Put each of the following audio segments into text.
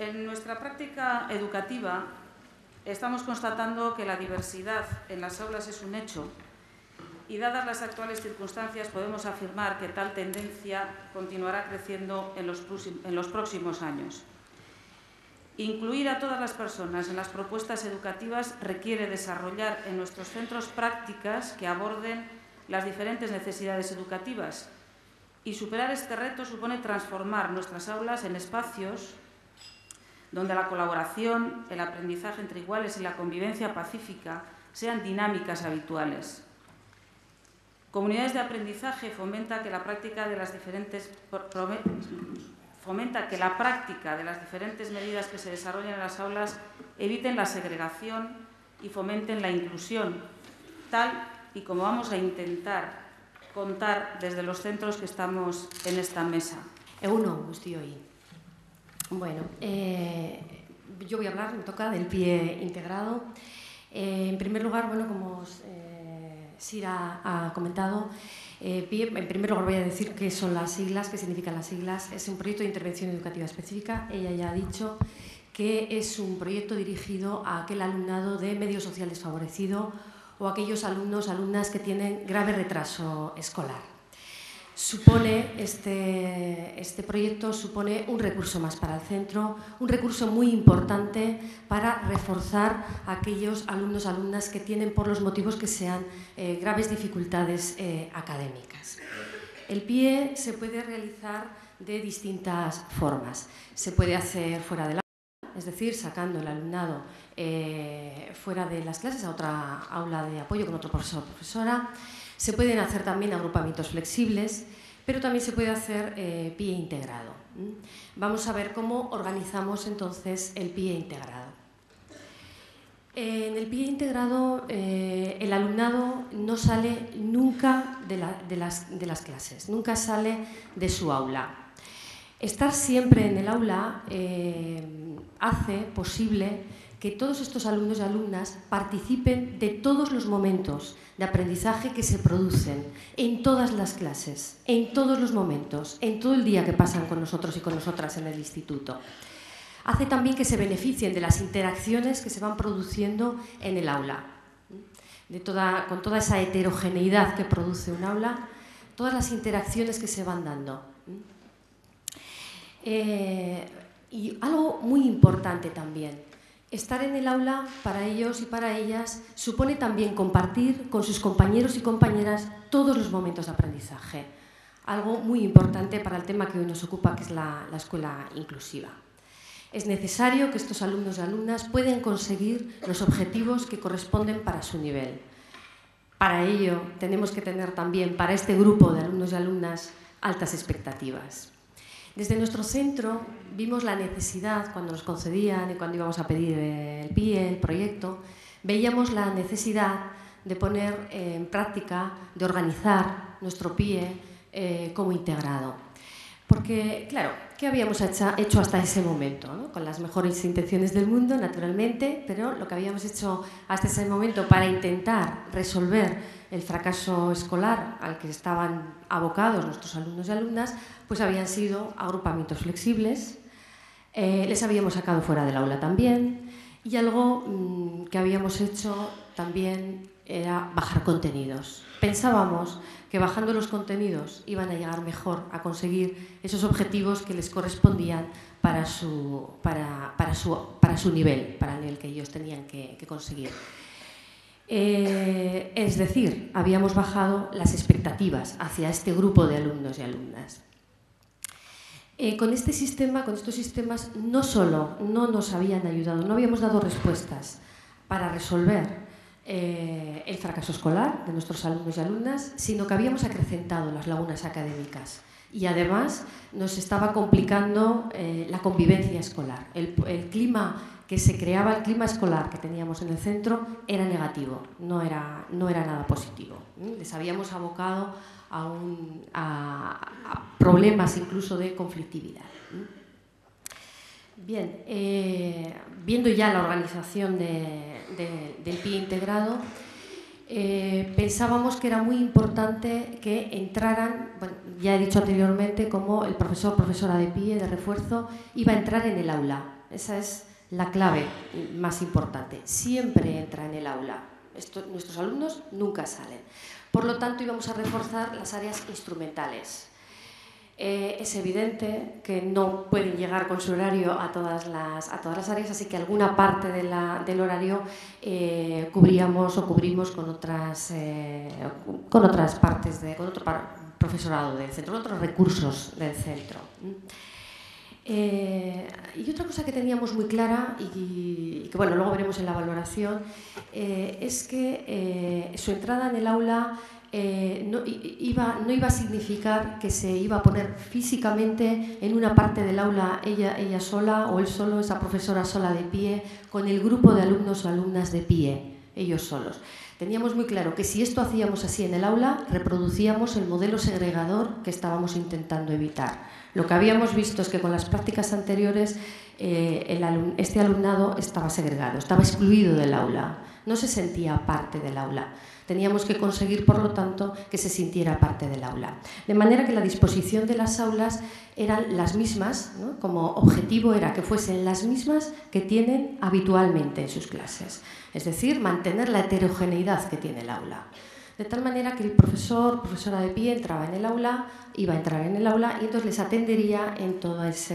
en nuestra práctica educativa estamos constatando que la diversidad en las aulas es un hecho y dadas las actuales circunstancias podemos afirmar que tal tendencia continuará creciendo en los, próximos años. Incluir a todas las personas en las propuestas educativas requiere desarrollar en nuestros centros prácticas que aborden las diferentes necesidades educativas y superar este reto supone transformar nuestras aulas en espacios donde la colaboración, el aprendizaje entre iguales y la convivencia pacífica sean dinámicas habituales. Comunidades de aprendizaje fomenta que la práctica de las diferentes fomenta que la práctica de las diferentes medidas que se desarrollan en las aulas eviten la segregación y fomenten la inclusión, tal y como vamos a intentar contar desde los centros que estamos en esta mesa. Uno, estoy hoy. Bueno, eh, yo voy a hablar, me toca, del pie integrado. Eh, en primer lugar, bueno, como eh, Sira ha comentado, eh, en primer lugar voy a decir qué son las siglas, qué significan las siglas. Es un proyecto de intervención educativa específica. Ella ya ha dicho que es un proyecto dirigido a aquel alumnado de medio social desfavorecido o aquellos alumnos, alumnas que tienen grave retraso escolar supone este, este proyecto supone un recurso más para el centro, un recurso muy importante para reforzar a aquellos alumnos alumnas que tienen por los motivos que sean eh, graves dificultades eh, académicas. El PIE se puede realizar de distintas formas. Se puede hacer fuera del aula, es decir, sacando el alumnado eh, fuera de las clases a otra aula de apoyo con otro profesor o profesora. Se pueden hacer también agrupamientos flexibles, pero también se puede hacer eh, pie integrado. Vamos a ver cómo organizamos entonces el pie integrado. En el pie integrado, eh, el alumnado no sale nunca de, las, de, las, clases, nunca sale de su aula. Estar siempre en el aula eh, hace posible que todos estos alumnos y alumnas participen de todos los momentos de aprendizaje que se producen en todas las clases, en todos los momentos, en todo el día que pasan con nosotros y con nosotras en el instituto. Hace también que se beneficien de las interacciones que se van produciendo en el aula, con toda esa heterogeneidad que produce un aula, todas las interacciones que se van dando. Eh, y algo muy importante también, Estar en el aula para ellos y para ellas supone también compartir con sus compañeros y compañeras todos los momentos de aprendizaje, algo muy importante para el tema que hoy nos ocupa, que es la, escuela inclusiva. Es necesario que estos alumnos y alumnas puedan conseguir los objetivos que corresponden para su nivel. Para ello tenemos que tener también para este grupo de alumnos y alumnas altas expectativas. Desde nuestro centro vimos la necesidad, cuando nos concedían y cuando íbamos a pedir el PIE, el proyecto, veíamos la necesidad de poner en práctica, de organizar nuestro PIE eh, como integrado. Porque, claro, ¿qué habíamos hecho hasta ese momento? Con las mejores intenciones del mundo, naturalmente, pero lo que habíamos hecho hasta ese momento para intentar resolver el fracaso escolar al que estaban abocados nuestros alumnos y alumnas, pues habían sido agrupamientos flexibles, eh, les habíamos sacado fuera del aula también y algo mm, que habíamos hecho también era bajar contenidos. Pensábamos que bajando los contenidos iban a llegar mejor a conseguir esos objetivos que les correspondían para su, para, para su, para su nivel, para el nivel que ellos tenían que conseguir. Eh, es decir, habíamos bajado las expectativas hacia este grupo de alumnos y alumnas. Eh, con este sistema, con estos sistemas, no solo no nos habían ayudado, no habíamos dado respuestas para resolver eh, el fracaso escolar de nuestros alumnos y alumnas, sino que habíamos acrecentado las lagunas académicas y además nos estaba complicando la convivencia escolar. El, clima que se creaba el clima escolar que teníamos en el centro era negativo, no era, no era nada positivo. Les habíamos abocado a, problemas incluso de conflictividad. Bien, eh, viendo ya la organización del PIE integrado, eh, pensábamos que era muy importante que entraran, ya he dicho anteriormente, como el profesor profesora de PIE de refuerzo iba a entrar en el aula Esa es la clave más importante. Siempre entra en el aula. nuestros alumnos nunca salen. Por lo tanto, íbamos a reforzar las áreas instrumentales. Eh, es evidente que no pueden llegar con su horario a todas las, a todas las áreas, así que alguna parte del horario eh, cubríamos o cubrimos con otras, eh, con otras partes, de, con otro profesorado del centro, con otros recursos del centro. y otra cosa que teníamos muy clara y, que bueno, luego veremos en la valoración es que su entrada en el aula eh, no, iba, no iba a significar que se iba a poner físicamente en una parte del aula ella, ella sola o él solo, esa profesora sola de pie, con el grupo de alumnos o alumnas de pie, ellos solos. Teníamos muy claro que si esto hacíamos así en el aula, reproducíamos el modelo segregador que estábamos intentando evitar. Lo que habíamos visto es que con las prácticas anteriores eh, este alumnado estaba segregado, estaba excluido del aula, no se sentía parte del aula. Teníamos que conseguir, por lo tanto, que se sintiera parte del aula. De manera que la disposición de las aulas eran las mismas, como objetivo era que fuesen las mismas que tienen habitualmente en sus clases. Es decir, mantener la heterogeneidad que tiene el aula de tal manera que el profesor, profesora de pie, entraba en el aula, iba a entrar en el aula y entonces les atendería en, toda esa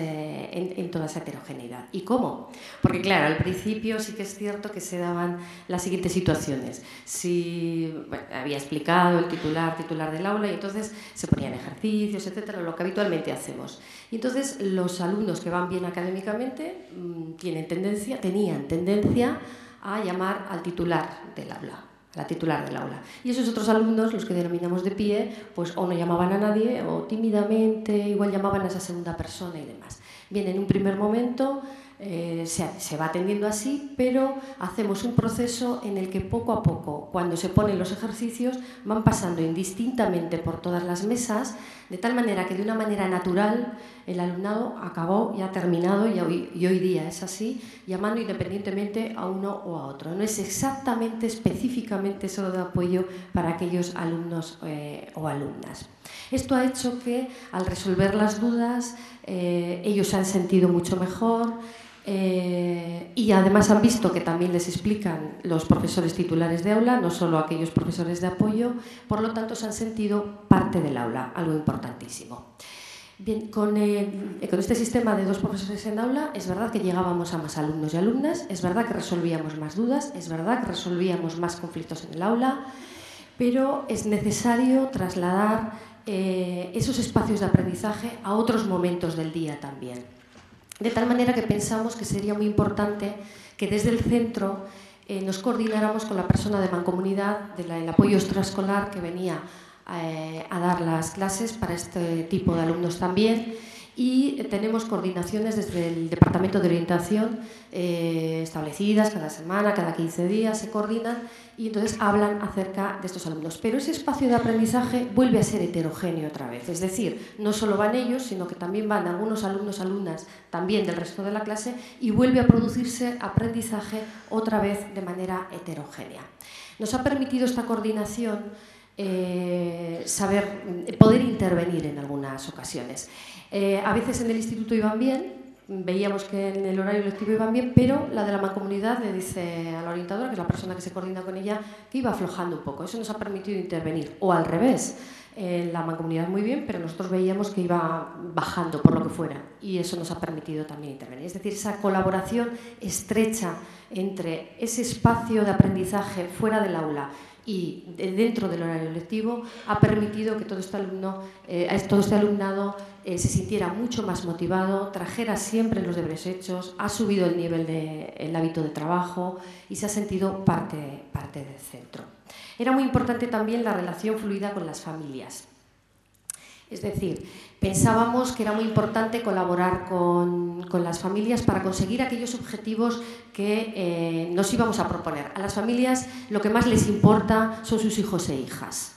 heterogeneidad. ¿Y cómo? Porque claro, al principio sí que es cierto que se daban las siguientes situaciones. Si había explicado el titular, titular del aula, y entonces se ponían ejercicios, etcétera, lo que habitualmente hacemos. Y entonces los alumnos que van bien académicamente mm, tienen tendencia, tenían tendencia a llamar al titular del aula la titular del aula. Y esos otros alumnos, los que denominamos de pie, pues o no llamaban a nadie o tímidamente, igual llamaban a esa segunda persona y demás. Bien, en un primer momento eh, se, va atendiendo así, pero hacemos un proceso en el que poco a poco, cuando se ponen los ejercicios, van pasando indistintamente por todas las mesas, de tal manera que de una manera natural el alumnado acabó y ha terminado, y hoy, día es así, llamando independientemente a uno o a otro. No es exactamente, específicamente solo de apoyo para aquellos alumnos eh, o alumnas. Esto ha hecho que al resolver las dudas eh, ellos se han sentido mucho mejor, eh, y además han visto que también les explican los profesores titulares de aula, no solo aquellos profesores de apoyo, por lo tanto se han sentido parte del aula, algo importantísimo. Bien, con, este sistema de dos profesores en aula es verdad que llegábamos a más alumnos y alumnas, es verdad que resolvíamos más dudas, es verdad que resolvíamos más conflictos en el aula, pero es necesario trasladar eh, esos espacios de aprendizaje a otros momentos del día también. De tal manera que pensamos que sería muy importante que desde el centro eh, nos coordináramos con la persona de mancomunidad del apoyo extraescolar que venía eh, a dar las clases para este tipo de alumnos también y tenemos coordinaciones desde el Departamento de Orientación eh, establecidas cada semana, cada 15 días, se coordinan y entonces hablan acerca de estos alumnos. Pero ese espacio de aprendizaje vuelve a ser heterogéneo otra vez, es decir, no solo van ellos, sino que también van algunos alumnos, alumnas también del resto de la clase y vuelve a producirse aprendizaje otra vez de manera heterogénea. Nos ha permitido esta coordinación eh, saber, poder intervenir en algunas ocasiones. Eh, a veces en el instituto iban bien, veíamos que en el horario lectivo iban bien, pero la de la mancomunidad le dice a la orientadora, que es la persona que se coordina con ella, que iba aflojando un poco. Eso nos ha permitido intervenir. O al revés, en la mancomunidad muy bien, pero nosotros veíamos que iba bajando por lo que fuera y eso nos ha permitido también intervenir. Es decir, esa colaboración estrecha entre ese espacio de aprendizaje fuera del aula y dentro del horario lectivo ha permitido que todo este, alumno, eh, todo este alumnado eh, se sintiera mucho más motivado, trajera siempre los deberes hechos, ha subido el nivel del hábito de trabajo y se ha sentido parte, parte del centro. Era muy importante también la relación fluida con las familias. Es decir, pensábamos que era muy importante colaborar con, las familias para conseguir aquellos objetivos que eh, nos íbamos a proponer. A las familias lo que más les importa son sus hijos e hijas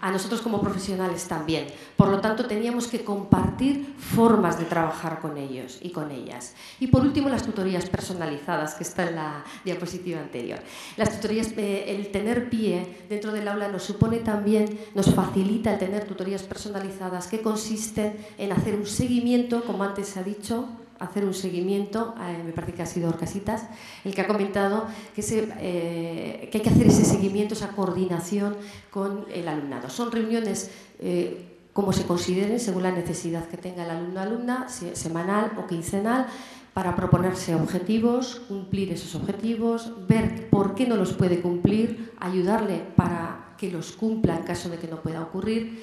a nosotros como profesionales también. Por lo tanto, teníamos que compartir formas de trabajar con ellos y con ellas. Y por último, las tutorías personalizadas, que está en la diapositiva anterior. Las tutorías, eh, el tener pie dentro del aula nos supone también, nos facilita el tener tutorías personalizadas que consisten en hacer un seguimiento, como antes se ha dicho, hacer un seguimiento, eh, me parece que ha sido Orcasitas, el que ha comentado que, eh, que, hay que hacer ese seguimiento, esa coordinación con el alumnado. Son reuniones eh, como se consideren, según la necesidad que tenga el alumno o alumna, semanal o quincenal, para proponerse objetivos, cumplir esos objetivos, ver por qué no los puede cumplir, ayudarle para que los cumpla en caso de que no pueda ocurrir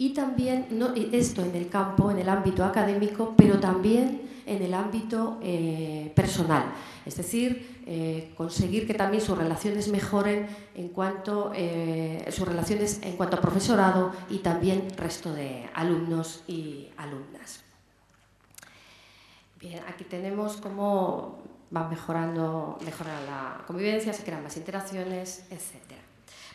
y también esto en el campo, en el ámbito académico, pero también en el ámbito eh, personal. Es decir, eh, conseguir que también sus relaciones mejoren en cuanto, eh, sus relaciones en cuanto a profesorado y también resto de alumnos y alumnas. Bien, aquí tenemos cómo va mejorando, mejorando la convivencia, se crean más interacciones, etc.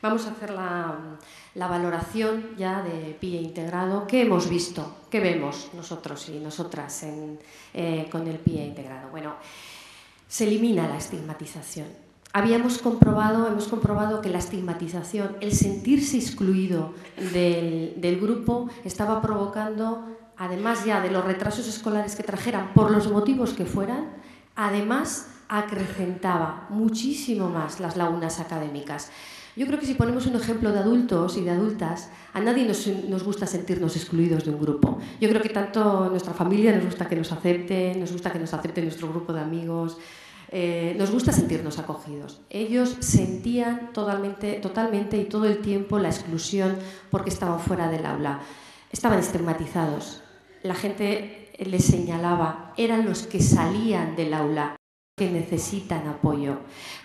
Vamos a hacer la, valoración ya de PIE integrado. ¿Qué hemos visto? ¿Qué vemos nosotros y nosotras eh, con el PIE integrado? Bueno, se elimina la estigmatización. Habíamos comprobado, hemos comprobado que la estigmatización, el sentirse excluido del, del grupo, estaba provocando, además ya de los retrasos escolares que trajeran, por los motivos que fueran, además acrecentaba muchísimo más las lagunas académicas. Yo creo que si ponemos un ejemplo de adultos y de adultas, a nadie nos, gusta sentirnos excluidos de un grupo. Yo creo que tanto nuestra familia nos gusta que nos acepten, nos gusta que nos acepte nuestro grupo de amigos, eh, nos gusta sentirnos acogidos. Ellos sentían totalmente, totalmente y todo el tiempo la exclusión porque estaban fuera del aula. Estaban estigmatizados. La gente les señalaba, eran los que salían del aula que necesitan apoyo.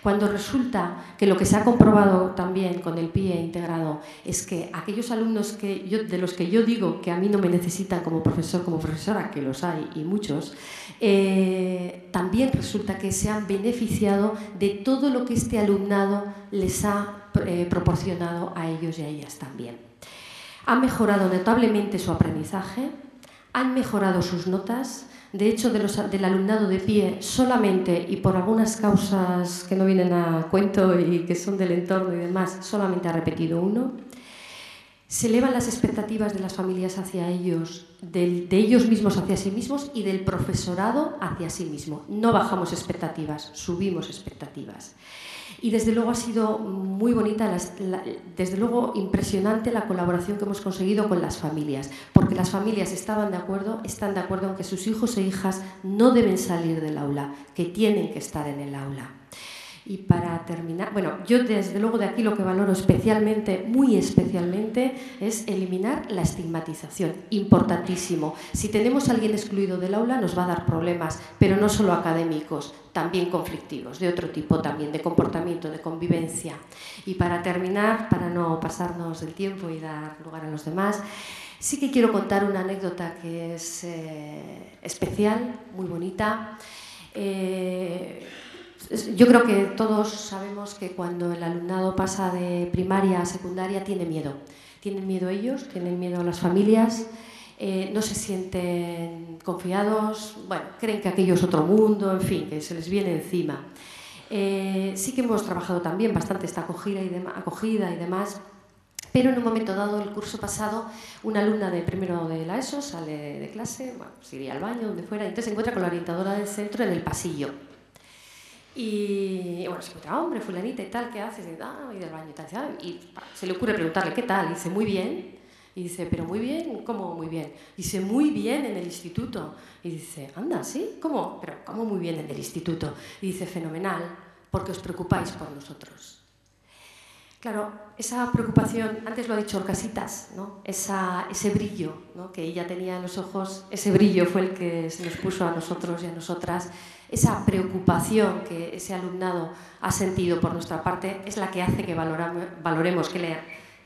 Cuando resulta que lo que se ha comprobado también con el PIE integrado es que aquellos alumnos que yo, de los que yo digo que a mí no me necesitan como profesor, como profesora, que los hay y muchos, eh, también resulta que se han beneficiado de todo lo que este alumnado les ha eh, proporcionado a ellos y a ellas también. Han mejorado notablemente su aprendizaje, han mejorado sus notas, de hecho, del alumnado de pie, solamente, y por algunas causas que no vienen a cuento y que son del entorno y demás, solamente ha repetido uno. Se elevan las expectativas de las familias hacia ellos, de ellos mismos hacia sí mismos y del profesorado hacia sí mismo. No bajamos expectativas, subimos expectativas. Y desde luego ha sido muy bonita, desde luego impresionante la colaboración que hemos conseguido con las familias, porque las familias estaban de acuerdo, están de acuerdo en que sus hijos e hijas no deben salir del aula, que tienen que estar en el aula. Y para terminar, bueno, yo desde luego de aquí lo que valoro especialmente, muy especialmente, es eliminar la estigmatización. Importantísimo. Si tenemos a alguien excluido del aula nos va a dar problemas, pero no solo académicos, también conflictivos, de otro tipo también, de comportamiento, de convivencia. Y para terminar, para no pasarnos del tiempo y dar lugar a los demás, sí que quiero contar una anécdota que es eh, especial, muy bonita. Eh, yo creo que todos sabemos que cuando el alumnado pasa de primaria a secundaria tiene miedo. Tienen miedo ellos, tienen miedo las familias, eh, no se sienten confiados, bueno, creen que aquello es otro mundo, en fin, que se les viene encima. Eh, sí que hemos trabajado también bastante esta acogida y, demás, pero en un momento dado, el curso pasado, una alumna de primero de la ESO sale de clase, bueno, se iría al baño, donde fuera, y entonces se encuentra con la orientadora del centro en el pasillo. Y bueno, se encuentra, hombre, fulanita y tal, ¿qué haces? Y, ah, y del baño y tal. Y se le ocurre preguntarle, ¿qué tal? Y dice, muy bien. Y dice, pero muy bien, ¿cómo muy bien? Dice, muy bien en el instituto. Y dice, anda, ¿sí? ¿Cómo? Pero ¿cómo muy bien en el instituto? Y dice, fenomenal, porque os preocupáis por nosotros. Claro, esa preocupación, antes lo ha dicho Orcasitas, ¿no? esa, ese brillo ¿no? que ella tenía en los ojos, ese brillo fue el que se nos puso a nosotros y a nosotras esa preocupación que ese alumnado ha sentido por nuestra parte es la que hace que valoremos que la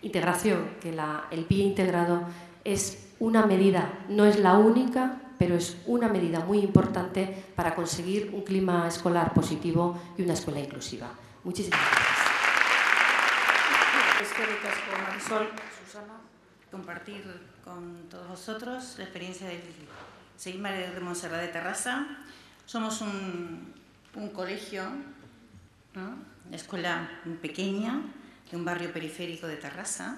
integración, que el pie integrado es una medida, no es la única, pero es una medida muy importante para conseguir un clima escolar positivo y una escuela inclusiva. Muchísimas gracias. Susana, compartir con todos vosotros la experiencia del Seguimar de Montserrat de Terraza somos un, colegio, una escuela pequeña, de un barrio periférico de Terraza,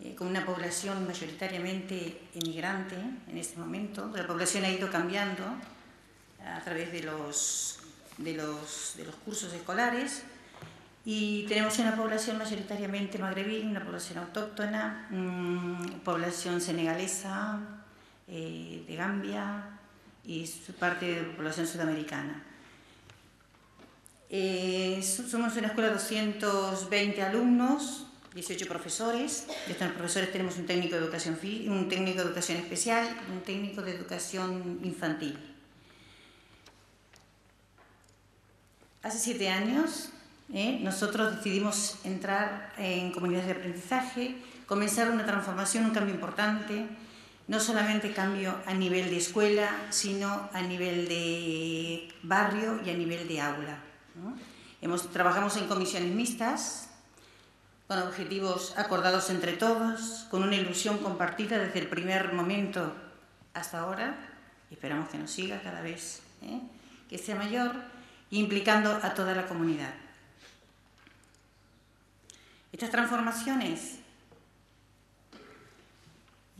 eh, con una población mayoritariamente emigrante en este momento. La población ha ido cambiando a través de los, de los, de los cursos escolares. Y tenemos una población mayoritariamente magrebí, una población autóctona, mm, población senegalesa, eh, de Gambia y parte de la población sudamericana. Eh, somos una escuela de 220 alumnos, 18 profesores. De estos profesores tenemos un técnico de educación, un técnico de educación especial un técnico de educación infantil. Hace siete años eh, nosotros decidimos entrar en comunidades de aprendizaje, comenzar una transformación, un cambio importante, no solamente cambio a nivel de escuela, sino a nivel de barrio y a nivel de aula. Hemos, trabajamos en comisiones mixtas, con objetivos acordados entre todos, con una ilusión compartida desde el primer momento hasta ahora, y esperamos que nos siga cada vez, ¿eh? que sea mayor, implicando a toda la comunidad. Estas transformaciones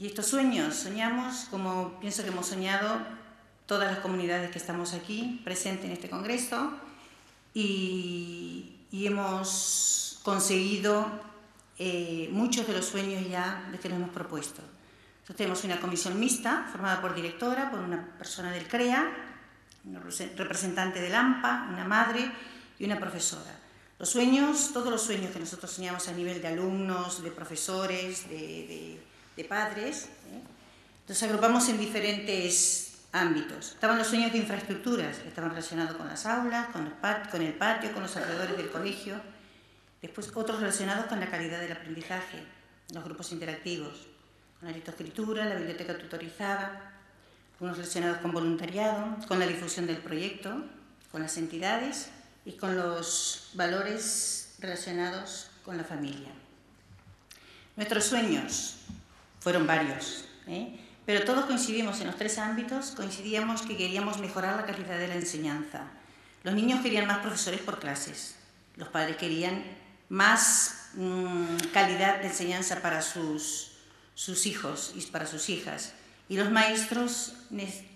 y estos sueños, soñamos como pienso que hemos soñado todas las comunidades que estamos aquí presentes en este Congreso y, hemos conseguido eh, muchos de los sueños ya de que nos hemos propuesto. Entonces, tenemos una comisión mixta formada por directora, por una persona del CREA, un representante del AMPA, una madre y una profesora. Los sueños, todos los sueños que nosotros soñamos a nivel de alumnos, de profesores, de de padres. ¿eh? Nos agrupamos en diferentes ámbitos. Estaban los sueños de infraestructuras, que estaban relacionados con las aulas, con, con el patio, con los alrededores del colegio. Después otros relacionados con la calidad del aprendizaje, los grupos interactivos, con la lectoescritura, la biblioteca tutorizada, unos relacionados con voluntariado, con la difusión del proyecto, con las entidades y con los valores relacionados con la familia. Nuestros sueños fueron varios, ¿eh? pero todos coincidimos en los tres ámbitos, coincidíamos que queríamos mejorar la calidad de la enseñanza. Los niños querían más profesores por clases, los padres querían más mm, calidad de enseñanza para sus, sus hijos y para sus hijas, y los maestros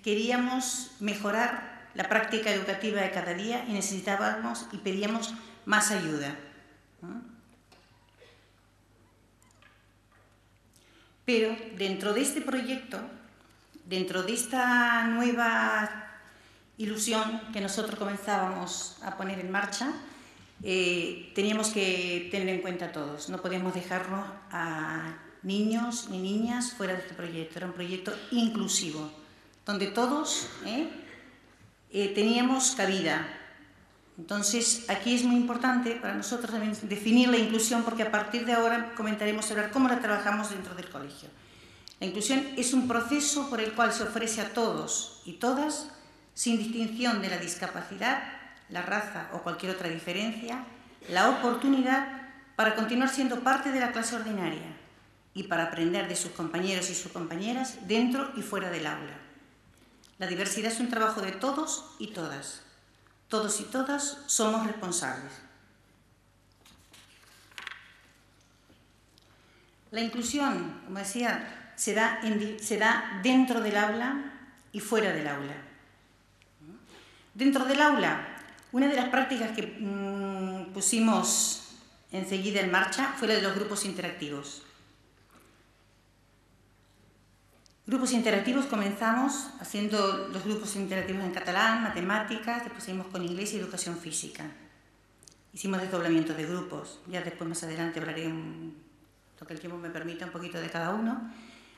queríamos mejorar la práctica educativa de cada día y necesitábamos y pedíamos más ayuda. Pero dentro de este proyecto, dentro de esta nueva ilusión que nosotros comenzábamos a poner en marcha, eh, teníamos que tener en cuenta a todos. No podíamos dejarnos a niños ni niñas fuera de este proyecto. Era un proyecto inclusivo, donde todos eh, eh, teníamos cabida, entonces, aquí es muy importante para nosotros definir la inclusión porque a partir de ahora comentaremos sobre cómo la trabajamos dentro del colegio. La inclusión es un proceso por el cual se ofrece a todos y todas, sin distinción de la discapacidad, la raza o cualquier otra diferencia, la oportunidad para continuar siendo parte de la clase ordinaria y para aprender de sus compañeros y sus compañeras dentro y fuera del aula. La diversidad es un trabajo de todos y todas todos y todas somos responsables. La inclusión, como decía, se da, dentro del aula y fuera del aula. Dentro del aula, una de las prácticas que mm, pusimos enseguida en marcha fue la de los grupos interactivos. Grupos interactivos comenzamos haciendo los grupos interactivos en catalán, matemáticas, después seguimos con inglés y educación física. Hicimos desdoblamiento de grupos, ya después más adelante hablaré, lo que el tiempo me permita, un poquito de cada uno.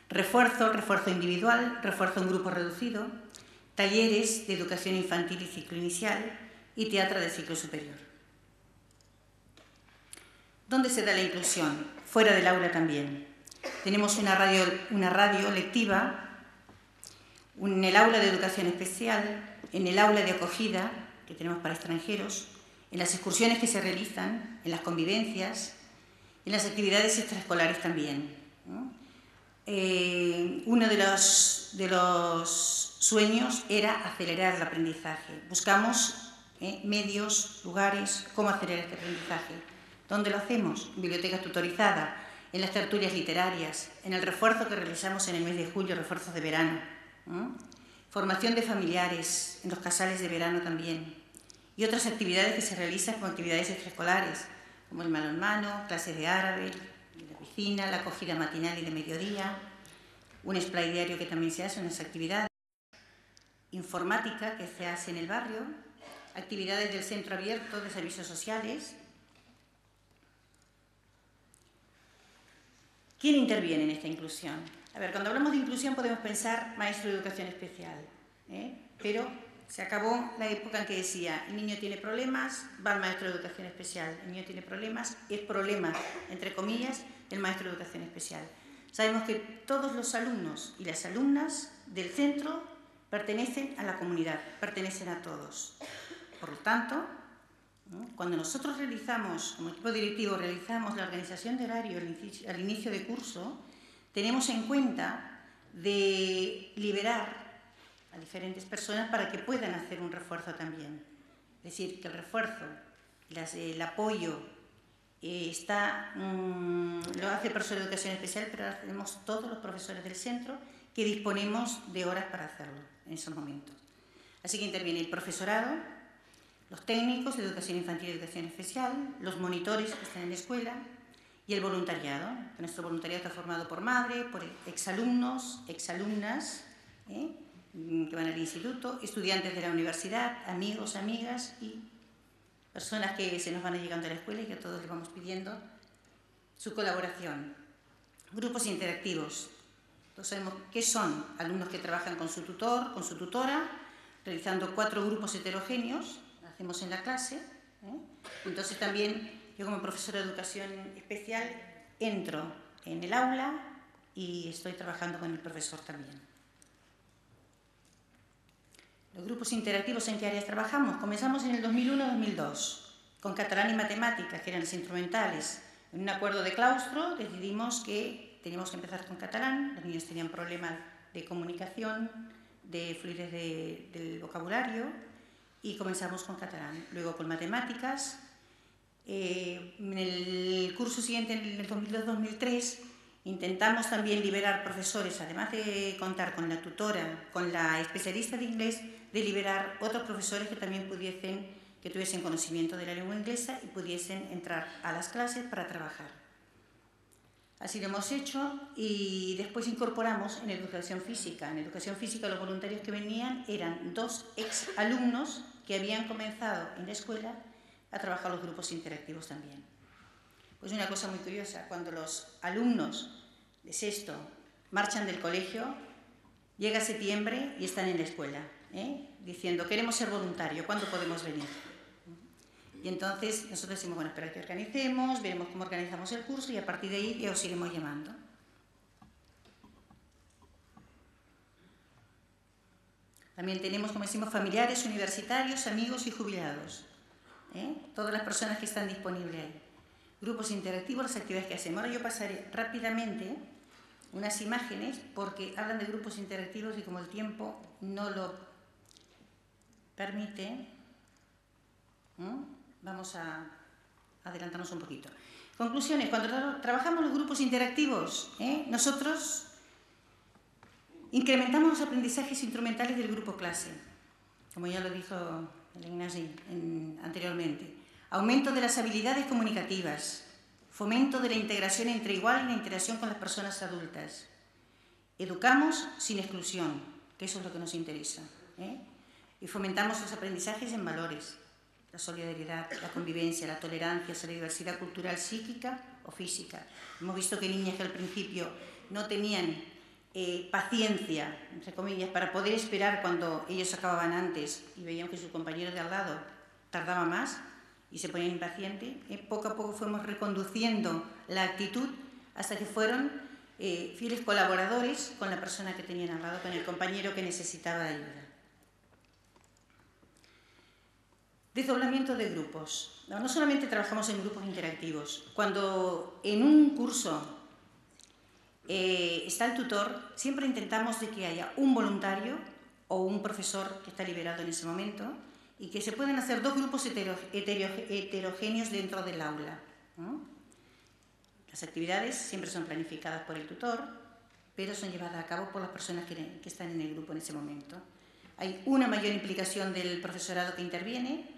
Refuerzo, refuerzo individual, refuerzo en grupo reducido, talleres de educación infantil y ciclo inicial y teatro de ciclo superior. ¿Dónde se da la inclusión? Fuera del aula también. Tenemos una radio, una radio lectiva en el aula de educación especial, en el aula de acogida que tenemos para extranjeros, en las excursiones que se realizan, en las convivencias, en las actividades extraescolares también. Eh, uno de los, de los, sueños era acelerar el aprendizaje. Buscamos eh, medios, lugares, cómo acelerar este aprendizaje. ¿Dónde lo hacemos? Bibliotecas tutorizadas, en las tertulias literarias, en el refuerzo que realizamos en el mes de julio, refuerzos de verano. formación de familiares en los casales de verano también, y otras actividades que se realizan como actividades extraescolares, como el mano clases de árabe, la piscina, la acogida matinal y de mediodía, un splay diario que también se hace en esa actividades, informática que se hace en el barrio, actividades del centro abierto de servicios sociales. ¿Quién interviene en esta inclusión? A ver, cuando hablamos de inclusión podemos pensar maestro de educación especial, ¿eh? pero se acabó la época en que decía, el niño tiene problemas, va al maestro de educación especial, el niño tiene problemas, es problema, entre comillas, del maestro de educación especial. Sabemos que todos los alumnos y las alumnas del centro pertenecen a la comunidad, pertenecen a todos. Por lo tanto, cuando nosotros realizamos, como equipo directivo, realizamos la organización de horario al inicio de curso, tenemos en cuenta de liberar a diferentes personas para que puedan hacer un refuerzo también. Es decir, que el refuerzo, el apoyo, eh, está, mm, lo hace el profesor de educación especial, pero lo hacemos todos los profesores del centro que disponemos de horas para hacerlo en esos momentos. Así que interviene el profesorado, los técnicos de educación infantil y educación especial, los monitores que están en la escuela y el voluntariado. Nuestro voluntariado está formado por madre, por exalumnos, exalumnas ¿eh? que van al instituto, estudiantes de la universidad, amigos, amigas y personas que se nos van llegando a la escuela y que a todos les vamos pidiendo su colaboración. Grupos interactivos. Entonces sabemos qué son alumnos que trabajan con su tutor, con su tutora, realizando cuatro grupos heterogéneos hacemos en la clase. ¿eh? Entonces también yo como profesora de educación especial entro en el aula y estoy trabajando con el profesor también. Los grupos interactivos en qué áreas trabajamos? Comenzamos en el 2001-2002 con catalán y matemáticas, que eran las instrumentales. En un acuerdo de claustro decidimos que teníamos que empezar con catalán, los niños tenían problemas de comunicación, de fluidez del vocabulario, y comenzamos con catalán. Luego con matemáticas. Eh, en el curso siguiente, en el 2002-2003, intentamos también liberar profesores, además de contar con la tutora, con la especialista de inglés, de liberar otros profesores que también pudiesen, que tuviesen conocimiento de la lengua inglesa y pudiesen entrar a las clases para trabajar. Así lo hemos hecho y después incorporamos en educación física. En educación física los voluntarios que venían eran dos ex alumnos que habían comenzado en la escuela a trabajar los grupos interactivos también. Pues una cosa muy curiosa, cuando los alumnos de sexto marchan del colegio, llega septiembre y están en la escuela, ¿eh? diciendo, queremos ser voluntarios, ¿cuándo podemos venir? Y entonces nosotros decimos, bueno, espera que organicemos, veremos cómo organizamos el curso y a partir de ahí ya os iremos llamando. También tenemos, como decimos, familiares, universitarios, amigos y jubilados. ¿eh? Todas las personas que están disponibles ahí. Grupos interactivos, las actividades que hacemos. Ahora yo pasaré rápidamente unas imágenes porque hablan de grupos interactivos y como el tiempo no lo permite, vamos a adelantarnos un poquito. Conclusiones, cuando trabajamos los grupos interactivos, ¿eh? nosotros incrementamos los aprendizajes instrumentales del grupo clase, como ya lo dijo el Ignasi anteriormente. Aumento de las habilidades comunicativas, fomento de la integración entre igual y la interacción con las personas adultas. Educamos sin exclusión, que eso es lo que nos interesa. ¿eh? Y fomentamos los aprendizajes en valores, la solidaridad, la convivencia, la tolerancia, la diversidad cultural psíquica o física. Hemos visto que niñas que al principio no tenían eh, paciencia, entre comillas, para poder esperar cuando ellos acababan antes y veían que su compañero de al lado tardaba más y se ponían impacientes, eh, poco a poco fuimos reconduciendo la actitud hasta que fueron eh, fieles colaboradores con la persona que tenían al lado, con el compañero que necesitaba ayuda. Desdoblamiento de grupos. No, solamente trabajamos en grupos interactivos. Cuando en un curso eh, está el tutor, siempre intentamos de que haya un voluntario o un profesor que está liberado en ese momento y que se puedan hacer dos grupos heterogéneos dentro del aula. Las actividades siempre son planificadas por el tutor, pero son llevadas a cabo por las personas que, que están en el grupo en ese momento. hay una mayor implicación del profesorado que interviene,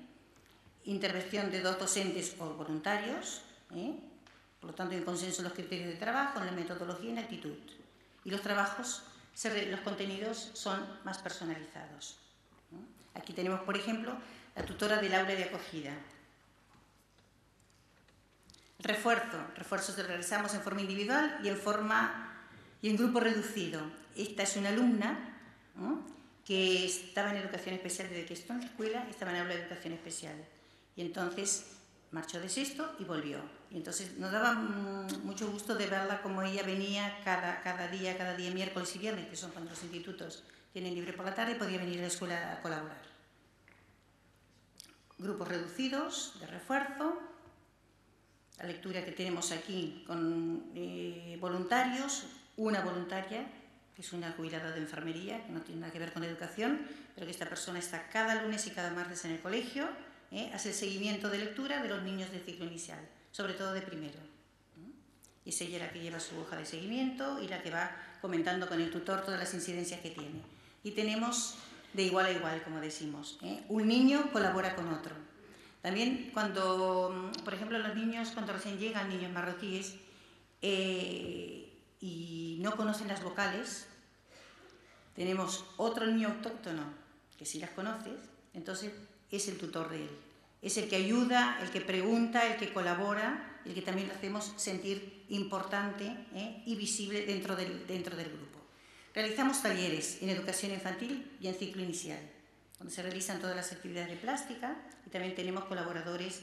intervención de dos docentes o voluntarios, ¿eh? por lo tanto hay consenso en los criterios de trabajo, en la metodología y en la actitud. Y los trabajos, los contenidos son más personalizados. Aquí tenemos, por ejemplo, la tutora del aula de acogida. Refuerzo, refuerzos que realizamos en forma individual y en forma y en grupo reducido. Esta es una alumna que estaba en educación especial desde que estuvo en la escuela, estaba en aula de educación especial. Y entonces marchó de sexto y volvió. Y entonces nos daba mucho gusto de verla como ella venía cada, cada día, cada día miércoles y viernes, que son cuando los institutos tienen libre por la tarde, podía venir a la escuela a colaborar. Grupos reducidos de refuerzo, la lectura que tenemos aquí con eh, voluntarios, una voluntaria, que es una jubilada de enfermería, que no tiene nada que ver con educación, pero que esta persona está cada lunes y cada martes en el colegio, ¿eh? hace el seguimiento de lectura de los niños de ciclo inicial, sobre todo de primero. Y es ella la que lleva su hoja de seguimiento y la que va comentando con el tutor todas las incidencias que tiene. Y tenemos de igual a igual, como decimos. ¿eh? Un niño colabora con otro. También cuando, por ejemplo, los niños, cuando recién llegan niños marroquíes eh, y no conocen las vocales, tenemos otro niño autóctono que sí las conoces, entonces es el tutor de él. Es el que ayuda, el que pregunta, el que colabora, el que también lo hacemos sentir importante ¿eh? y visible dentro del, dentro del grupo. Realizamos talleres en educación infantil y en ciclo inicial, donde se realizan todas las actividades de plástica y también tenemos colaboradores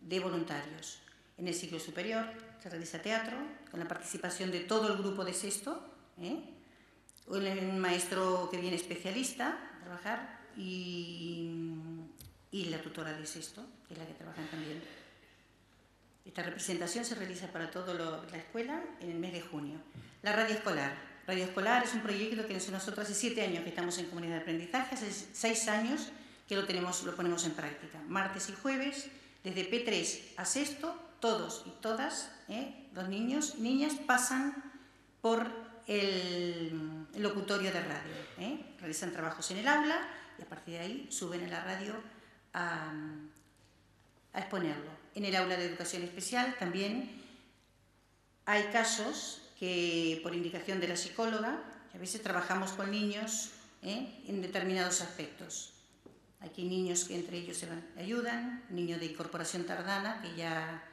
de voluntarios. En el ciclo superior se realiza teatro con la participación de todo el grupo de sexto, ¿eh? un maestro que viene especialista a trabajar y y la tutora de sexto, que es la que trabajan también. Esta representación se realiza para toda la escuela en el mes de junio. La radio escolar. Radio escolar es un proyecto que nosotros hace siete años que estamos en comunidad de aprendizaje, hace seis años que lo, tenemos, lo ponemos en práctica. Martes y jueves, desde P3 a sexto, todos y todas, ¿eh? los niños, niñas, pasan por el, locutorio de radio. ¿eh? Realizan trabajos en el aula y a partir de ahí suben a la radio a, exponerlo. En el aula de educación especial también hay casos que, por indicación de la psicóloga, a veces trabajamos con niños ¿eh? en determinados aspectos. Aquí hay niños que entre ellos se ayudan, niño de incorporación tardana que ya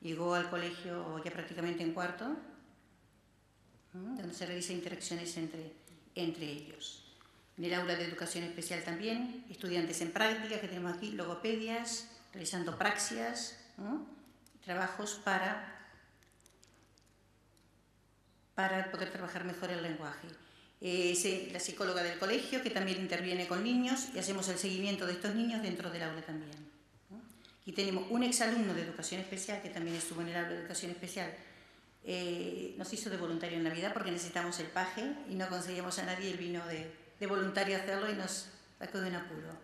llegó al colegio ya prácticamente en cuarto, donde se realizan interacciones entre, entre ellos. En el aula de educación especial también, estudiantes en práctica que tenemos aquí, logopedias, realizando praxias, trabajos para, para poder trabajar mejor el lenguaje. Eh, la psicóloga del colegio que también interviene con niños y hacemos el seguimiento de estos niños dentro del aula también. Y tenemos un exalumno de educación especial que también estuvo en el aula de educación especial. Eh, nos hizo de voluntario en Navidad porque necesitamos el paje y no conseguíamos a nadie el vino de, de voluntario hacerlo y nos sacó de un apuro.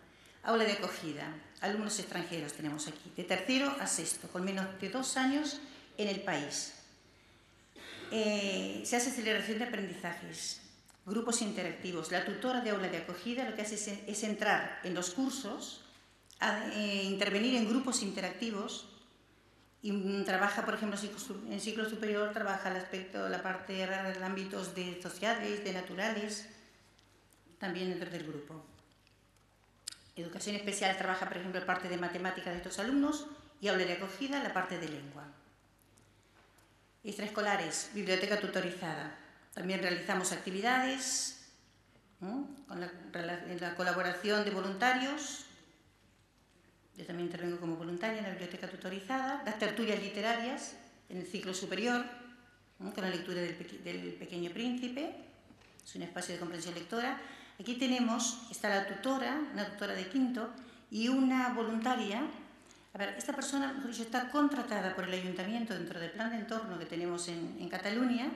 Aula de acogida, alumnos extranjeros tenemos aquí, de tercero a sexto, con menos de dos años en el país. Eh, se hace aceleración de aprendizajes, grupos interactivos. La tutora de aula de acogida lo que hace es, entrar en los cursos, eh, intervenir en grupos interactivos y mm, trabaja, por ejemplo, en ciclo superior, trabaja el aspecto, la parte de ámbitos de sociales, de naturales, también dentro del grupo. Educación especial trabaja, por ejemplo, la parte de matemáticas de estos alumnos y aula de acogida la parte de lengua. Extraescolares, biblioteca tutorizada. También realizamos actividades con la, colaboración de voluntarios. Yo también intervengo como voluntaria en la biblioteca tutorizada. Las tertulias literarias en el ciclo superior, con la lectura del, del Pequeño Príncipe. Es un espacio de comprensión lectora Aquí tenemos, está la tutora, una tutora de quinto, y una voluntaria. A ver, esta persona, está contratada por el ayuntamiento dentro del plan de entorno que tenemos en, Cataluña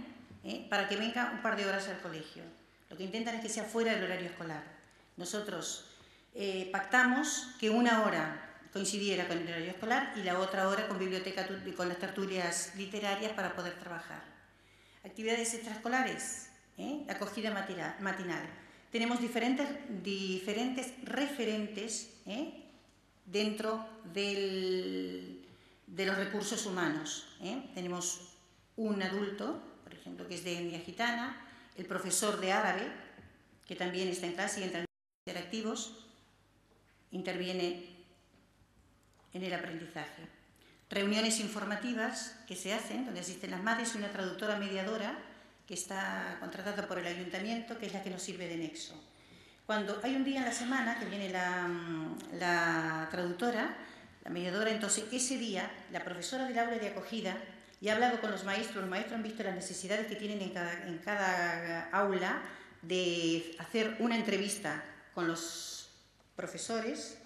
¿eh? para que venga un par de horas al colegio. Lo que intentan es que sea fuera del horario escolar. Nosotros eh, pactamos que una hora coincidiera con el horario escolar y la otra hora con biblioteca con las tertulias literarias para poder trabajar. Actividades extraescolares, ¿eh? acogida matinal tenemos diferentes, diferentes referentes ¿eh? dentro del, de los recursos humanos. ¿eh? Tenemos un adulto, por ejemplo, que es de etnia gitana, el profesor de árabe, que también está en clase y entra en interactivos, interviene en el aprendizaje. Reuniones informativas que se hacen, donde asisten las madres y una traductora mediadora está contratada por el ayuntamiento, que es la que nos sirve de nexo. Cuando hay un día en la semana que viene la, la traductora, la mediadora, entonces ese día la profesora del aula de acogida y ha hablado con los maestros, los maestros han visto las necesidades que tienen en cada, en cada aula de hacer una entrevista con los profesores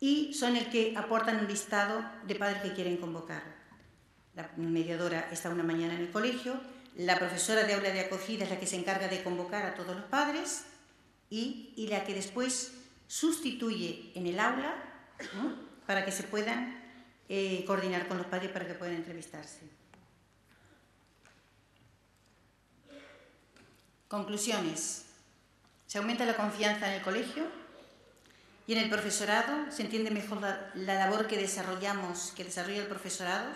y son el que aportan un listado de padres que quieren convocar. La mediadora está una mañana en el colegio, la profesora de aula de acogida es la que se encarga de convocar a todos los padres y, la que después sustituye en el aula para que se puedan eh, coordinar con los padres para que puedan entrevistarse. Conclusiones. Se aumenta la confianza en el colegio y en el profesorado, se entiende mejor la labor que desarrollamos, que desarrolla el profesorado.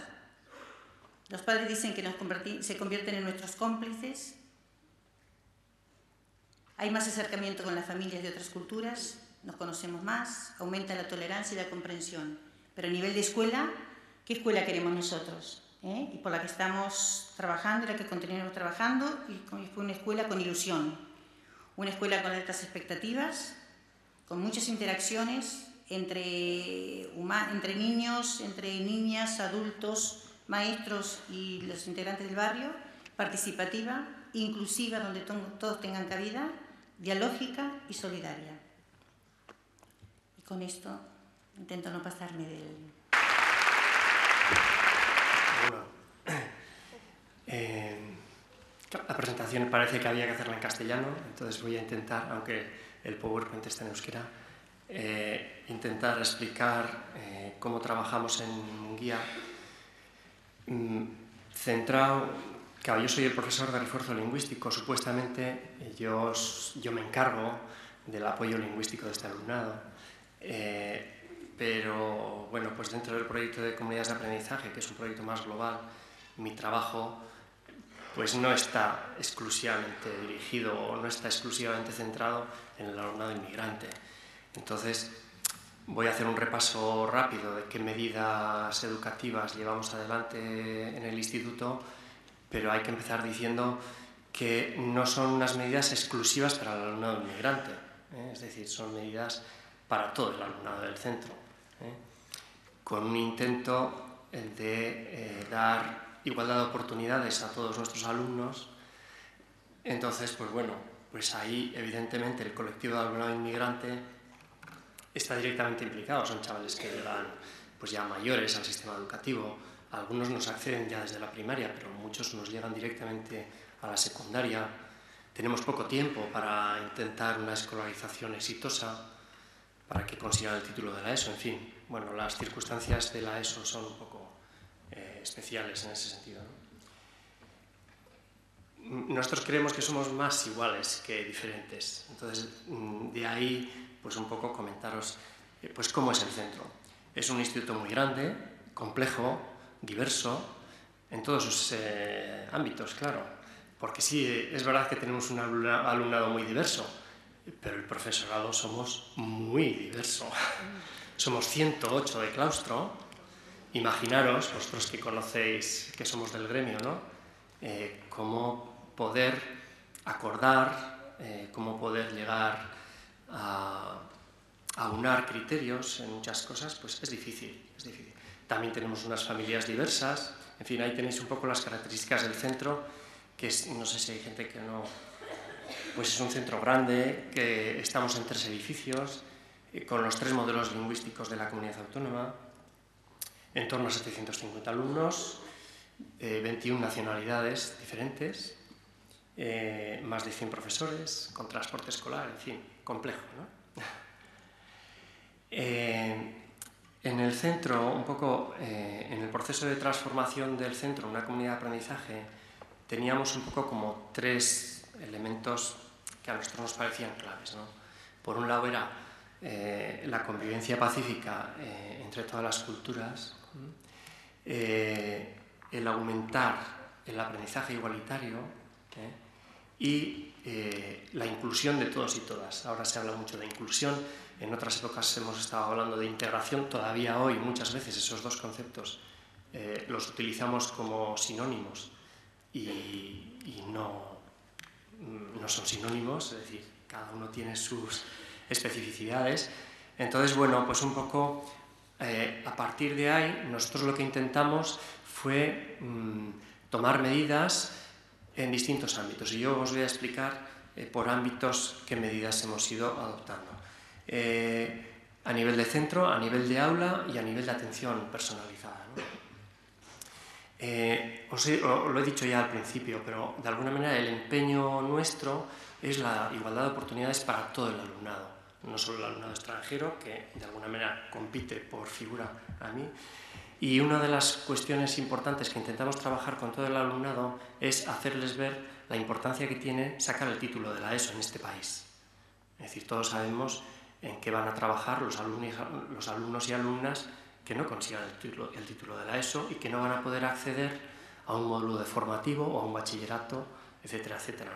Los padres dicen que se convierten en nuestros cómplices. Hay más acercamiento con las familias de otras culturas, nos conocemos más, aumenta la tolerancia y la comprensión. Pero a nivel de escuela, ¿qué escuela queremos nosotros? ¿Eh? Y por la que estamos trabajando, la que continuamos trabajando, y fue una escuela con ilusión. Una escuela con altas expectativas, con muchas interacciones entre, entre niños, entre niñas, adultos, maestros y los integrantes del barrio, participativa, inclusiva, donde todos tengan cabida, dialógica y solidaria. Con esto intento no pasarme del... Eh, la presentación parece que había que hacerla en castellano, entonces voy a intentar, aunque el PowerPoint está en euskera, eh, intentar explicar eh, cómo trabajamos en Munguía centrado, claro, yo soy el profesor de refuerzo lingüístico, supuestamente yo, yo me encargo del apoyo lingüístico de este alumnado, eh, pero bueno, pues dentro del proyecto de comunidades de aprendizaje, que es un proyecto más global, mi trabajo pues no está exclusivamente dirigido o no está exclusivamente centrado en el alumnado inmigrante. Entonces, voy a hacer un repaso rápido de qué medidas educativas llevamos adelante en el instituto, pero hay que empezar diciendo que no son unas medidas exclusivas para el alumnado inmigrante, ¿eh? es decir, son medidas para todo el alumnado del centro, ¿eh? con un intento de eh, dar igualdad de oportunidades a todos nuestros alumnos. Entonces, pues bueno, pues ahí evidentemente el colectivo de alumnado inmigrante está directamente implicado, son chavales que llegan pues ya mayores al sistema educativo, algunos nos acceden ya desde la primaria, pero muchos nos llegan directamente a la secundaria. Tenemos poco tiempo para intentar una escolarización exitosa para que consigan el título de la ESO. En fin, bueno, las circunstancias de la ESO son un poco eh, especiales en ese sentido. Nosotros creemos que somos más iguales que diferentes. Entonces, mm, de ahí, pues un poco comentaros eh, pues cómo es el centro. Es un instituto muy grande, complejo, diverso, en todos sus eh, ámbitos, claro. Porque sí, es verdad que tenemos un alumnado muy diverso, pero el profesorado somos muy diverso. Somos 108 de claustro. Imaginaros, vosotros que conocéis que somos del gremio, ¿no? Eh, cómo poder acordar, cómo poder llegar a, a unar criterios en muchas cosas, pues es difícil, es difícil. También tenemos unas familias diversas. En fin, ahí tenéis un poco las características del centro, que no sé si hay gente que no pues es un centro grande, que estamos en tres edificios, eh, con los tres modelos lingüísticos de la comunidad autónoma, en torno a 750 alumnos, 21 eh, nacionalidades diferentes, eh, más de 100 profesores, con transporte escolar, en fin, complejo. ¿no? en el centro, un poco en el proceso de transformación del centro, una comunidad de aprendizaje, teníamos un poco como tres elementos que a nosotros nos parecían claves. ¿no? Por un lado era eh, la convivencia pacífica eh, entre todas las culturas, eh, el aumentar el aprendizaje igualitario y la inclusión de todos y todas. Ahora se habla mucho de inclusión, en otras épocas hemos estado hablando de integración, todavía hoy muchas veces esos dos conceptos los utilizamos como sinónimos y, no, no son sinónimos, es decir, cada uno tiene sus especificidades. Entonces, bueno, pues un poco eh, a partir de ahí, nosotros lo que intentamos fue mm, tomar medidas en distintos ámbitos. Y yo os voy a explicar eh, por ámbitos qué medidas hemos ido adoptando. Eh, a nivel de centro, a nivel de aula y a nivel de atención personalizada. os lo he dicho ya al principio, pero de alguna manera el empeño nuestro es la igualdad de oportunidades para todo el alumnado no solo el alumnado extranjero, que de alguna manera compite por figura a mí. Y una de las cuestiones importantes que intentamos trabajar con todo el alumnado es hacerles ver la importancia que tiene sacar el título de la ESO en este país. Es decir, todos sabemos en qué van a trabajar los los alumnos y alumnas que no consigan el título, el título de la ESO y que no van a poder acceder a un módulo de formativo o a un bachillerato, etcétera, etcétera.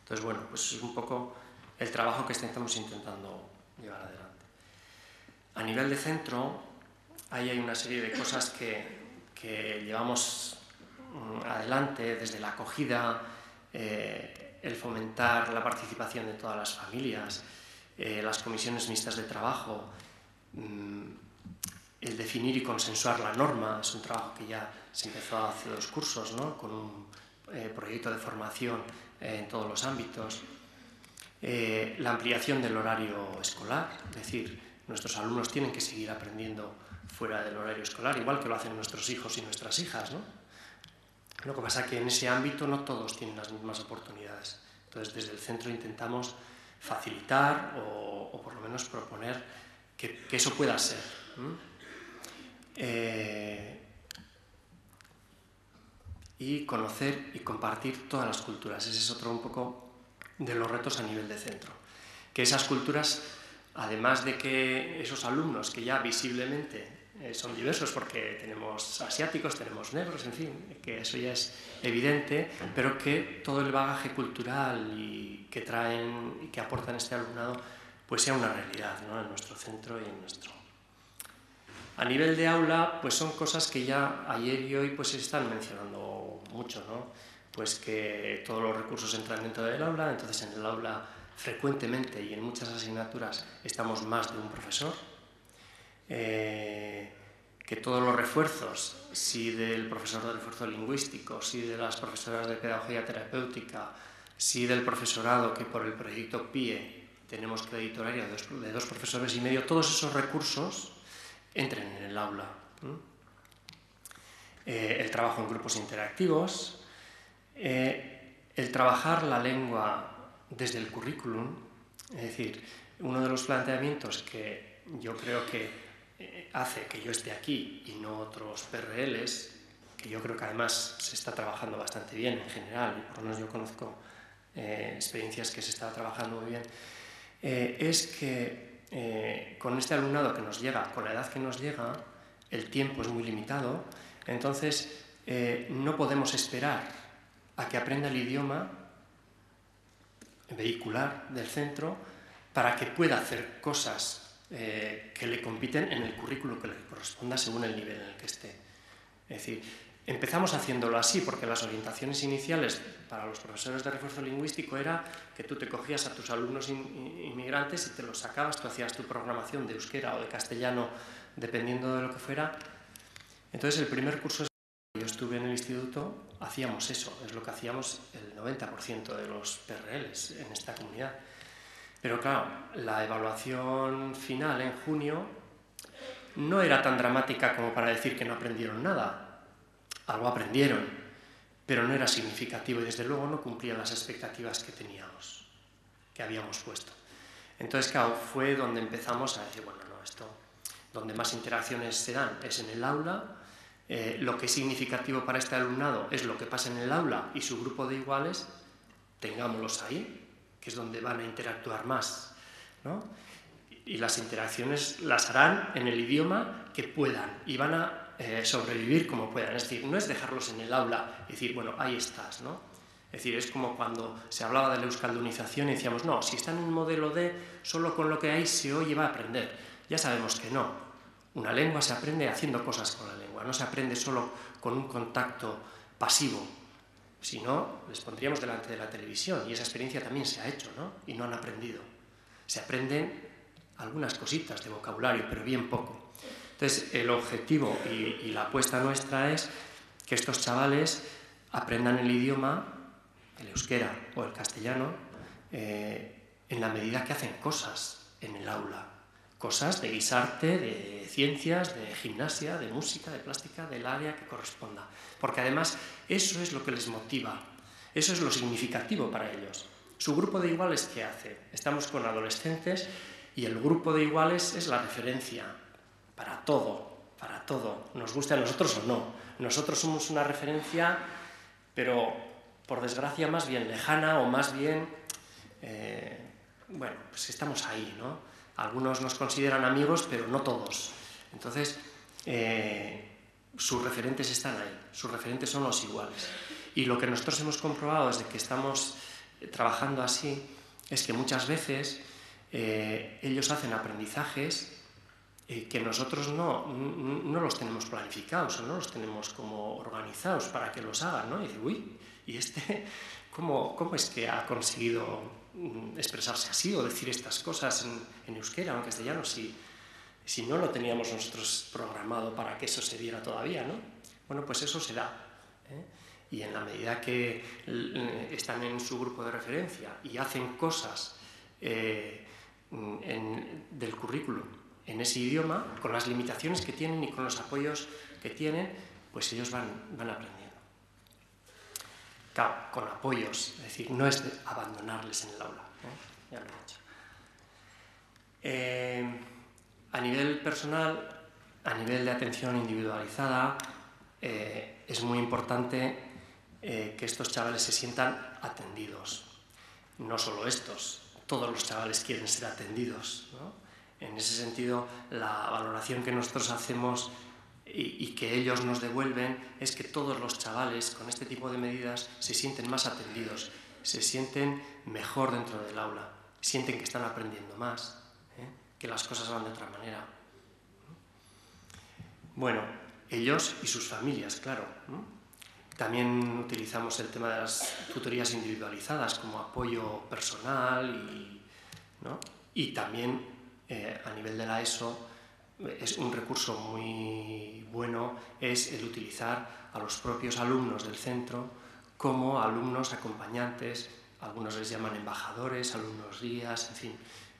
Entonces, bueno, pues es un poco el trabajo que estamos intentando llevar adelante. A nivel de centro, hay una serie de cosas que, llevamos mm, adelante, desde la acogida, eh, el fomentar la participación de todas las familias, eh, las comisiones mixtas de trabajo, mm, el definir y consensuar la norma, es un trabajo que ya se empezó hace dos cursos, ¿no? con un eh, proyecto de formación en todos los ámbitos. La ampliación del horario escolar, es decir, nuestros alumnos tienen que seguir aprendiendo fuera del horario escolar, igual que lo hacen nuestros hijos y nuestras hijas. ¿no? Lo que pasa es que en ese ámbito no todos tienen las mismas oportunidades. Entonces, desde el centro intentamos facilitar o, por lo menos proponer que, eso pueda ser. Eh, y conocer y compartir todas las culturas. Ese es otro un poco de los retos a nivel de centro. Que esas culturas, además de que esos alumnos que ya visiblemente eh, son diversos porque tenemos asiáticos, tenemos negros, en fin, que eso ya es evidente, pero que todo el bagaje cultural y que traen y que aportan este alumnado pues sea una realidad ¿no? en nuestro centro y en nuestro. A nivel de aula, pues son cosas que ya ayer y hoy pues se están mencionando mucho, ¿no? pues que todos los recursos entran dentro del aula, entonces en el aula frecuentemente y en muchas asignaturas estamos más de un profesor, eh, que todos los refuerzos, si del profesor de refuerzo lingüístico, si de las profesoras de pedagogía terapéutica, si del profesorado que por el proyecto PIE tenemos crédito horario de dos, profesores y medio, todos esos recursos entren en el aula. Eh, el trabajo en grupos interactivos, eh, el trabajar la lengua desde el currículum, es decir, uno de los planteamientos que yo creo que hace que yo esté aquí y no otros PRLs, que yo creo que además se está trabajando bastante bien en general, por lo menos yo conozco eh, experiencias que se está trabajando muy bien, es que con este alumnado que nos llega, con la edad que nos llega, el tiempo es muy limitado, entonces no podemos esperar a que aprenda el idioma vehicular del centro para que pueda hacer cosas eh, que le compiten en el currículo que le corresponda según el nivel en el que esté. Es decir, empezamos haciéndolo así porque las orientaciones iniciales para los profesores de refuerzo lingüístico era que tú te cogías a tus alumnos inmigrantes y te los sacabas, tú hacías tu programación de euskera o de castellano dependiendo de lo que fuera. Entonces el primer curso yo estuve en el instituto hacíamos eso, es lo que hacíamos el 90% de los PRLs en esta comunidad. Pero claro, la evaluación final en junio no era tan dramática como para decir que no aprendieron nada. Algo aprendieron, pero no era significativo y desde luego no cumplían las expectativas que teníamos, que habíamos puesto. Entonces, claro, fue donde empezamos a decir, bueno, no, esto, donde más interacciones se dan es en el aula, eh, lo que es significativo para este alumnado es lo que pasa en el aula y su grupo de iguales, tengámoslos ahí, que es donde van a interactuar más. ¿no? Y las interacciones las harán en el idioma que puedan y van a eh, sobrevivir como puedan. Es decir, no es dejarlos en el aula y decir, bueno, ahí estás. ¿no? Es decir, es como cuando se hablaba de la euskaldunización y decíamos, no, si está en un modelo D, solo con lo que hay se oye va a aprender. Ya sabemos que no. Una lengua se aprende haciendo cosas con la lengua, no se aprende solo con un contacto pasivo. Si no, les pondríamos delante de la televisión y esa experiencia también se ha hecho, ¿no? Y no han aprendido. Se aprenden algunas cositas de vocabulario, pero bien poco. Entonces, el objetivo y, la apuesta nuestra es que estos chavales aprendan el idioma, el euskera o el castellano, eh, en la medida que hacen cosas en el aula. Cosas de guisarte, de ciencias, de gimnasia, de música, de plástica, del área que corresponda. Porque además eso es lo que les motiva, eso es lo significativo para ellos. Su grupo de iguales, ¿qué hace? Estamos con adolescentes y el grupo de iguales es la referencia para todo, para todo, nos guste a nosotros o no. Nosotros somos una referencia, pero por desgracia más bien lejana o más bien, eh, bueno, pues estamos ahí, ¿no? Algunos nos consideran amigos, pero no todos. Entonces, eh, sus referentes están ahí, sus referentes son los iguales. Y lo que nosotros hemos comprobado desde que estamos trabajando así es que muchas veces eh, ellos hacen aprendizajes eh, que nosotros no, no, los tenemos planificados o no los tenemos como organizados para que los hagan, ¿no? Y dice, uy, ¿y este cómo, cómo es que ha conseguido expresarse así o decir estas cosas en, en euskera o en castellano si, si no lo teníamos nosotros programado para que eso se diera todavía, ¿no? Bueno, pues eso se da. ¿eh? Y en la medida que están en su grupo de referencia y hacen cosas del currículum en ese idioma, con las limitaciones que tienen y con los apoyos que tienen, pues ellos van, van aprendiendo. Claro, con apoyos, es decir, no es abandonarles en el aula, ¿eh? Eh, a nivel personal, a nivel de atención individualizada, eh, es muy importante que estos chavales se sientan atendidos. No solo estos, todos los chavales quieren ser atendidos. En ese sentido, la valoración que nosotros hacemos y, que ellos nos devuelven es que todos los chavales con este tipo de medidas se sienten más atendidos, se sienten mejor dentro del aula, sienten que están aprendiendo más, ¿eh? que las cosas van de otra manera. Bueno, ellos y sus familias, claro. También utilizamos el tema de las tutorías individualizadas como apoyo personal y, ¿no? y también eh, a nivel de la ESO es un recurso muy bueno es el utilizar a los propios alumnos del centro como alumnos acompañantes, algunos les llaman embajadores, alumnos guías, en fin.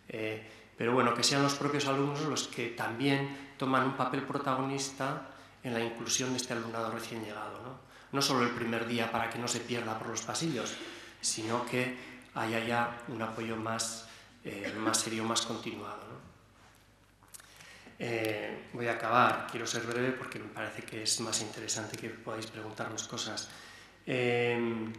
Eh, pero bueno, que sean los propios alumnos los que también toman un papel protagonista en la inclusión de este alumnado recién llegado. ¿no? no solo el primer día para que no se pierda por los pasillos, sino que haya ya un apoyo más, eh, más serio, más continuado. Eh, voy a acabar, quiero ser breve porque me parece que es más interesante que podáis preguntarnos cosas. Em,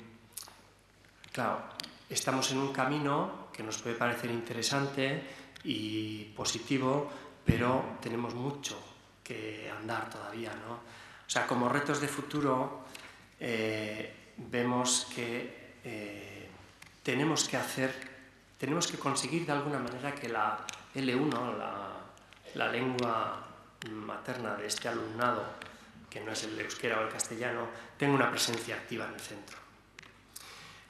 claro, estamos en un camino que nos puede parecer interesante y positivo, pero tenemos mucho que andar todavía. ¿no? O sea, como retos de futuro, eh, vemos que eh, tenemos que hacer, tenemos que conseguir de alguna manera que la L1, la, lengua materna de este alumnado, que no es el euskera o el castellano, tenga una presencia activa en el centro.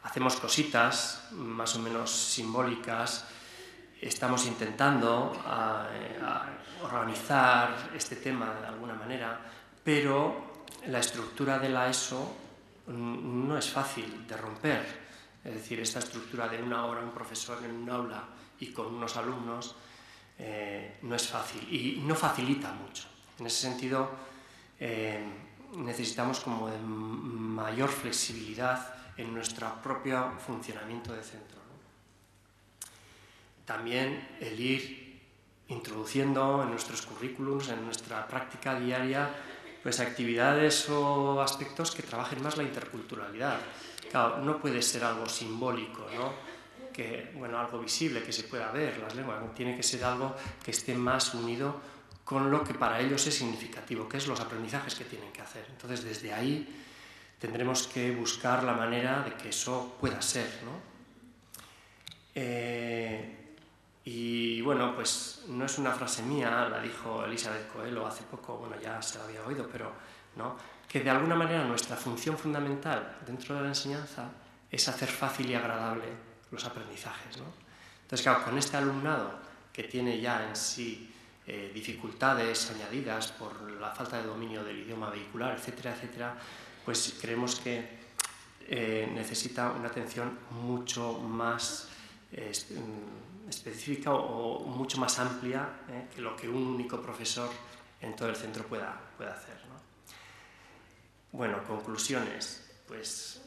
Hacemos cositas más o menos simbólicas, estamos intentando organizar este tema de alguna manera, pero la estructura de la no es fácil de romper. Es decir, esta estructura de una hora un profesor en un aula y con unos alumnos eh, no es fácil y no facilita mucho. En ese sentido, eh, necesitamos como mayor flexibilidad en nuestro propio funcionamiento de centro. También el ir introduciendo en nuestros currículums, en nuestra práctica diaria, pues actividades o aspectos que trabajen más la interculturalidad. Claro, no puede ser algo simbólico, ¿no? Que, bueno, algo visible, que se pueda ver, las lenguas, tiene que ser algo que esté más unido con lo que para ellos es significativo, que es los aprendizajes que tienen que hacer. Entonces, desde ahí tendremos que buscar la manera de que eso pueda ser. ¿no? Eh, y bueno, pues no es una frase mía, la dijo Elizabeth Coelho hace poco, bueno, ya se la había oído, pero ¿no? que de alguna manera nuestra función fundamental dentro de la enseñanza es hacer fácil y agradable los aprendizajes. ¿no? Entonces, claro, con este alumnado que tiene ya en sí eh, dificultades añadidas por la falta de dominio del idioma vehicular, etcétera, etcétera, pues creemos que eh, necesita una atención mucho más mm, específica o, mucho más amplia eh, que lo que un único profesor en todo el centro pueda, pueda hacer. Bueno, conclusiones. Pues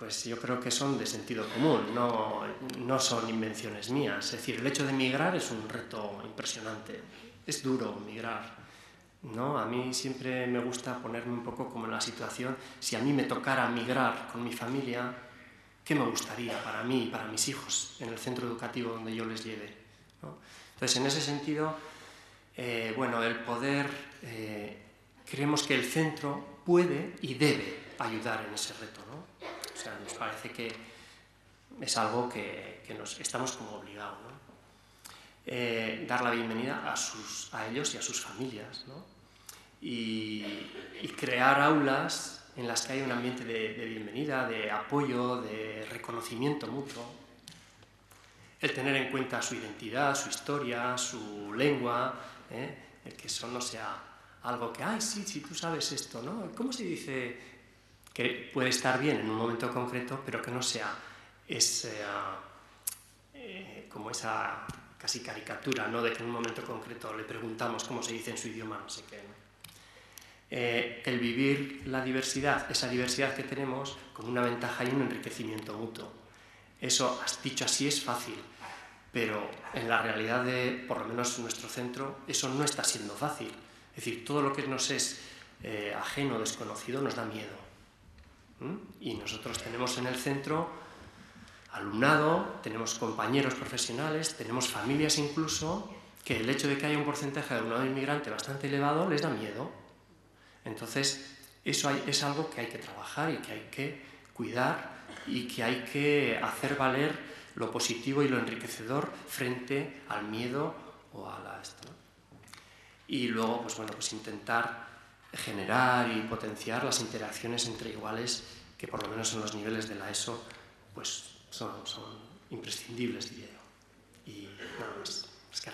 pues yo creo que son de sentido común, no, no son invenciones mías. Es decir, el hecho de migrar es un reto impresionante. Es duro migrar. ¿no? A mí siempre me gusta ponerme un poco como en la situación, si a mí me tocara migrar con mi familia, ¿qué me gustaría para mí y para mis hijos en el centro educativo donde yo les lleve? Entonces, en ese sentido, eh, bueno, el poder, eh, creemos que el centro puede y debe ayudar en ese reto. ¿no? Sea, nos parece que es algo que, nos, estamos como obligados. ¿no? Eh, dar la bienvenida a, sus, a ellos y a sus familias. ¿no? Y, crear aulas en las que hay un ambiente de, bienvenida, de apoyo, de reconocimiento mutuo. El tener en cuenta su identidad, su historia, su lengua, ¿eh? el que eso no sea algo que, ay, sí, sí, tú sabes esto, ¿no? ¿Cómo se dice que puede estar bien en un momento concreto, pero que no sea eh, como esa casi caricatura, ¿no? de que en un momento concreto le preguntamos cómo se dice en su idioma, no sé qué. Eh, el vivir la diversidad, esa diversidad que tenemos, con una ventaja y un enriquecimiento mutuo. Eso, has dicho así, es fácil, pero en la realidad de, por lo menos en nuestro centro, eso no está siendo fácil. Es decir, todo lo que nos es eh, ajeno, desconocido, nos da miedo. Y nosotros tenemos en el centro alumnado, tenemos compañeros profesionales, tenemos familias incluso, que el hecho de que haya un porcentaje de alumnado inmigrante bastante elevado les da miedo. Entonces, eso es algo que hay que trabajar y que hay que cuidar y que hay que hacer valer lo positivo y lo enriquecedor frente al miedo o a la... Esto, Y luego, pues bueno, pues intentar generar y potenciar las interacciones entre iguales que por lo menos en los niveles de la ESO pues son, son imprescindibles, diría yo. Y nada más. Es que...